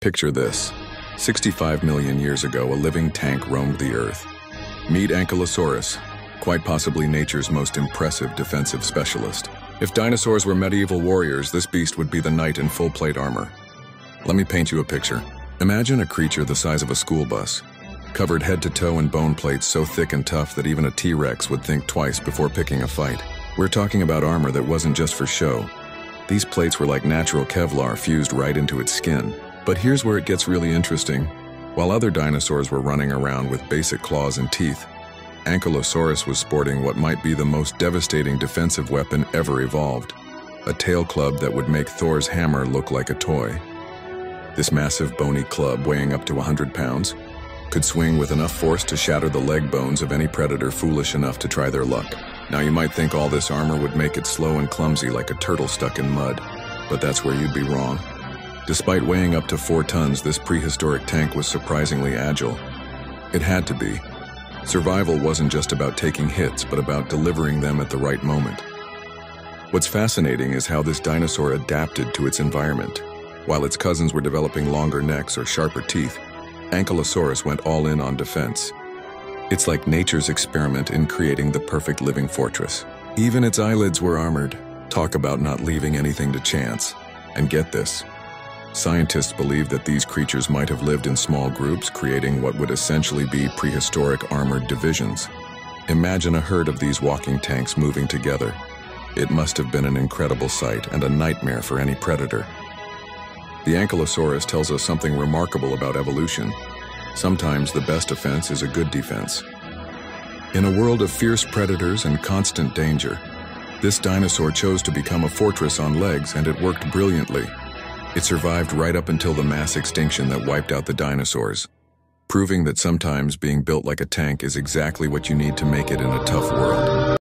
Picture this. 65 million years ago, a living tank roamed the Earth. Meet Ankylosaurus, quite possibly nature's most impressive defensive specialist. If dinosaurs were medieval warriors, this beast would be the knight in full plate armor. Let me paint you a picture. Imagine a creature the size of a school bus, covered head to toe in bone plates so thick and tough that even a T-Rex would think twice before picking a fight. We're talking about armor that wasn't just for show. These plates were like natural Kevlar fused right into its skin. But here's where it gets really interesting. While other dinosaurs were running around with basic claws and teeth, Ankylosaurus was sporting what might be the most devastating defensive weapon ever evolved, a tail club that would make Thor's hammer look like a toy. This massive bony club, weighing up to 100 pounds, could swing with enough force to shatter the leg bones of any predator foolish enough to try their luck. Now you might think all this armor would make it slow and clumsy like a turtle stuck in mud, but that's where you'd be wrong. Despite weighing up to four tons, this prehistoric tank was surprisingly agile. It had to be. Survival wasn't just about taking hits, but about delivering them at the right moment. What's fascinating is how this dinosaur adapted to its environment. While its cousins were developing longer necks or sharper teeth, Ankylosaurus went all in on defense. It's like nature's experiment in creating the perfect living fortress. Even its eyelids were armored. Talk about not leaving anything to chance. And get this, Scientists believe that these creatures might have lived in small groups, creating what would essentially be prehistoric armored divisions. Imagine a herd of these walking tanks moving together. It must have been an incredible sight and a nightmare for any predator. The Ankylosaurus tells us something remarkable about evolution. Sometimes the best defense is a good defense. In a world of fierce predators and constant danger, this dinosaur chose to become a fortress on legs and it worked brilliantly. It survived right up until the mass extinction that wiped out the dinosaurs, proving that sometimes being built like a tank is exactly what you need to make it in a tough world.